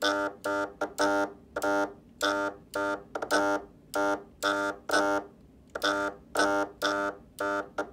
Thank you.